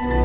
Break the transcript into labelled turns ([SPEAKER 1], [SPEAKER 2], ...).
[SPEAKER 1] you